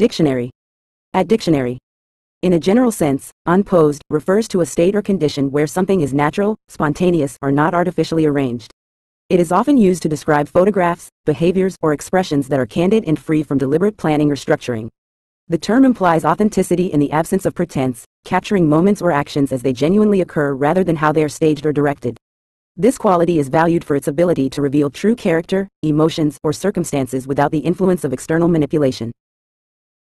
Dictionary. At dictionary. In a general sense, unposed refers to a state or condition where something is natural, spontaneous, or not artificially arranged. It is often used to describe photographs, behaviors, or expressions that are candid and free from deliberate planning or structuring. The term implies authenticity in the absence of pretense, capturing moments or actions as they genuinely occur rather than how they are staged or directed. This quality is valued for its ability to reveal true character, emotions, or circumstances without the influence of external manipulation.